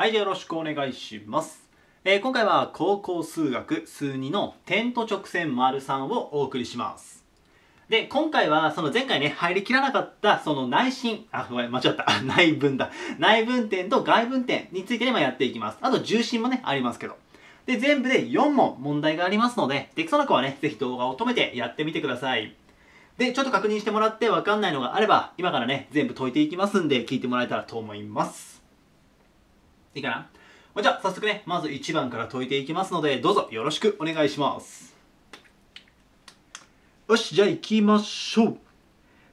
はい、じゃよろしくお願いします。えー今回は高校数学数2の点と直線丸3をお送りします。で、今回はその前回ね、入りきらなかったその内心、あ、ごめん、間違った。内分だ。内分点と外分点について今やっていきます。あと重心もね、ありますけど。で、全部で4問問題がありますので、できそうな子はね、ぜひ動画を止めてやってみてください。で、ちょっと確認してもらってわかんないのがあれば、今からね、全部解いていきますんで、聞いてもらえたらと思います。いいかな？じゃあ、早速ね、まず1番から解いていきますので、どうぞよろしくお願いします。よし、じゃあ行きましょう。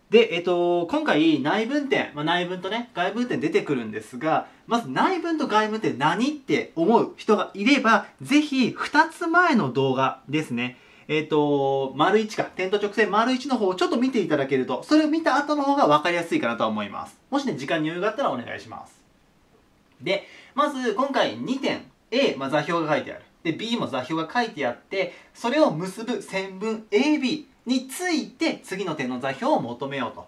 で、えっと、今回内分点、まあ、内分とね、外分点出てくるんですが、まず内分と外分って何って思う人がいれば、ぜひ2つ前の動画ですね。えっ、と、丸1か、点と直線丸1の方をちょっと見ていただけると、それを見た後の方が分かりやすいかなと思います。もしね、時間に余裕があったらお願いします。で、まず今回2点 A、まあ、座標が書いてある。で、B も座標が書いてあって、それを結ぶ線分 AB について次の点の座標を求めようと。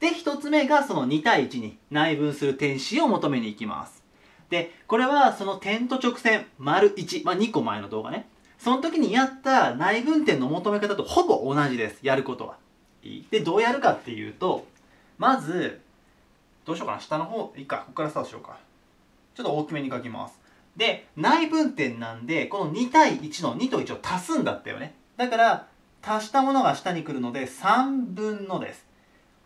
で、1つ目がその2対1に内分する点 C を求めに行きます。で、これはその点と直線丸1、まあ、2個前の動画ね。その時にやった内分点の求め方とほぼ同じです。やることは。で、どうやるかっていうと、まず、どうしようかな。下の方、いいか。ここからスタートしようか。ちょっと大きめに書きます。で、内分点なんで、この2対1の2と1を足すんだったよね。だから、足したものが下に来るので、3分のです。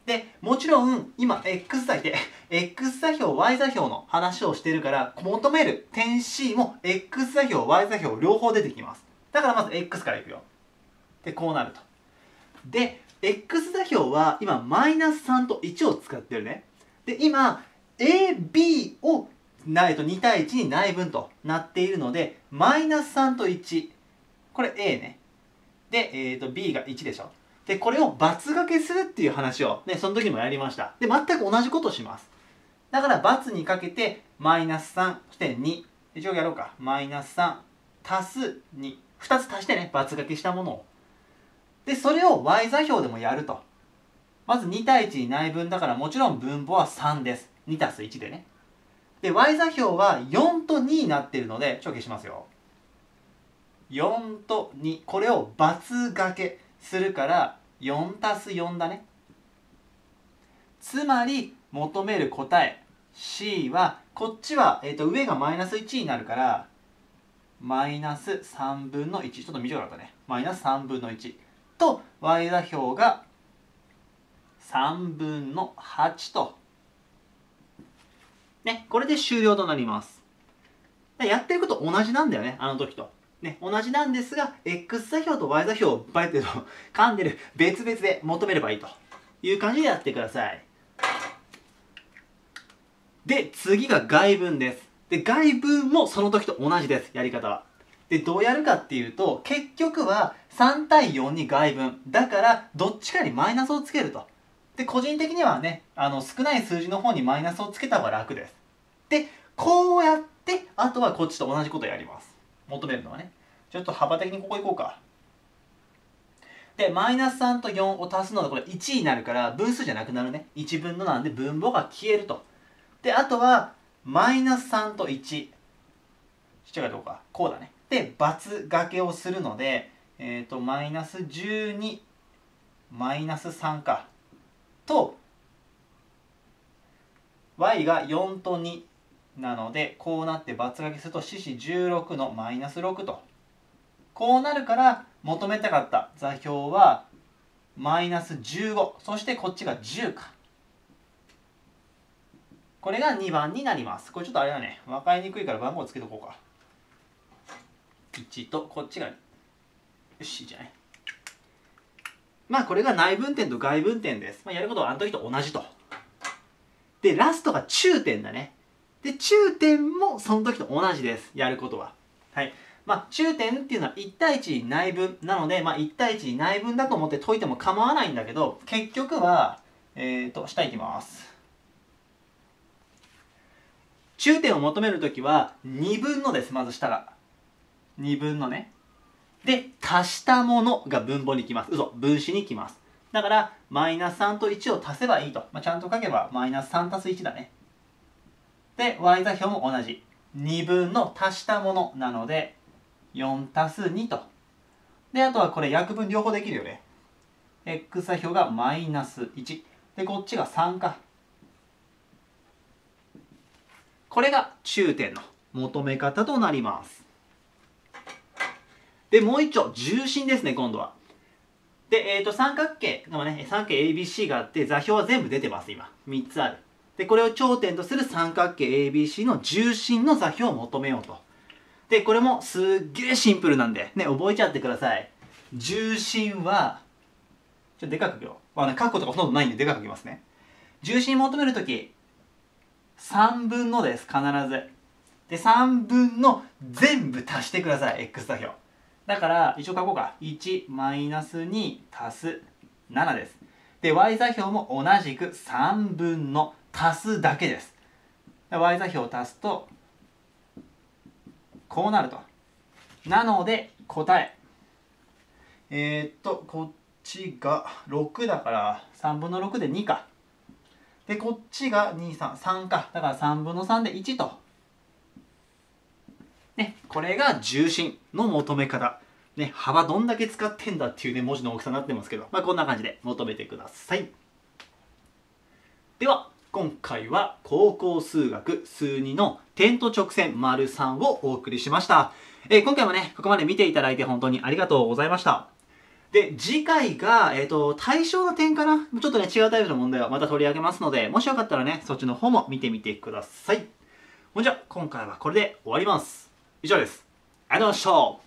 で、もちろん、今、x 座で、x 座標、y 座標の話をしてるから、求める点 C も x 座標、y 座標両方出てきます。だからまず x からいくよ。で、こうなると。で、x 座標は今、マイナス3と1を使ってるね。で、今、AB をなえっと2対1に内分となっているので、マイナス3と1。これ A ね。で、えっ、と B が1でしょ。で、これを×掛けするっていう話をね、その時もやりました。で、全く同じことをします。だから×にかけて、マイナス3、そして2。一応やろうか。マイナス3、足す2。2つ足してね、×掛けしたものを。で、それを y 座標でもやると。まず2対1に内分だからもちろん分母は3です。2足す1でね。で、y 座標は4と2になっているので、ちょっ消しますよ。4と2。これを×掛けするから、4足す4だね。つまり、求める答え C は、こっちは、えっ、と、上がマイナス1になるから、マイナス3分の1。ちょっと短かったね。マイナス3分の1。と、y 座標が3分の8と。ね、これで終了となります。やってること同じなんだよね、あの時と。ね、同じなんですが、x 座標と y 座標をバイト噛んでる別々で求めればいいという感じでやってください。で、次が外分です。で、外分もその時と同じです、やり方は。で、どうやるかっていうと、結局は3対4に外分。だから、どっちかにマイナスをつけると。で、個人的にはね、あの、少ない数字の方にマイナスをつけた方が楽です。で、こうやって、あとはこっちと同じことをやります。求めるのはね。ちょっと幅的にここ行こうか。で、マイナス3と4を足すので、これ1になるから、分数じゃなくなるね。1分のなんで分母が消えると。で、あとは、マイナス3と1。ちっちゃいかどうか。こうだね。で、×掛けをするので、えっ、と、マイナス12、マイナス3か。と、y が4と2なので、こうなって×掛けすると、四子16のマイナス6と。こうなるから、求めたかった座標は、マイナス15。そしてこっちが10か。これが2番になります。これちょっとあれだね。分かりにくいから番号つけとこうか。1と、こっちが、よし、いいじゃない。まあこれが内分点と外分点です。まあ、やることはあの時と同じと。で、ラストが中点だね。で、中点もその時と同じです。やることは。はい。まあ、中点っていうのは1対1内分なので、まあ、1対1内分だと思って解いても構わないんだけど、結局は、えっ、ー、と、下行きます。中点を求めるときは、2分のです、まず下が。2分のね。で、足したものが分母に来ます。嘘、分子に来ます。だから、マイナス3と1を足せばいいと。まあ、ちゃんと書けば、マイナス3足す1だね。で、y 座標も同じ。2分の足したものなので4足す2とであとはこれ約分両方できるよね x 座標がマイナス1でこっちが3かこれが中点の求め方となりますでもう一丁重心ですね今度は。で、えー、と三角形のね三角形 ABC があって座標は全部出てます今。3つある。でこれを頂点とする三角形 ABC の重心の座標を求めようと。でこれもすっげえシンプルなんでね覚えちゃってください。重心はちょっとでかく書くよ、まあね、書くことがほとんどないんででかく書きますね。重心求めるとき3分のです必ず。で3分の全部足してください x 座標。だから一応書こうか。1マイナス2足す7です。で y 座標も同じく3分の足すだけです。y 座標を足すとこうなると。なので答え。えー、っとこっちが6だから3分の6で2か。でこっちが233か。だから3分の3で1と。ねこれが重心の求め方ね幅どんだけ使ってんだっていうね文字の大きさになってますけどまあこんな感じで求めてくださいでは今回は高校数学数2の点と直線丸3をお送りしました。えー、今回もね、ここまで見ていただいて本当にありがとうございました。で、次回が、えっ、ー、と、対象の点かな？ちょっとね、違うタイプの問題をまた取り上げますので、もしよかったらね、そっちの方も見てみてください。ほんじゃ、今回はこれで終わります。以上です。ありがとうございました。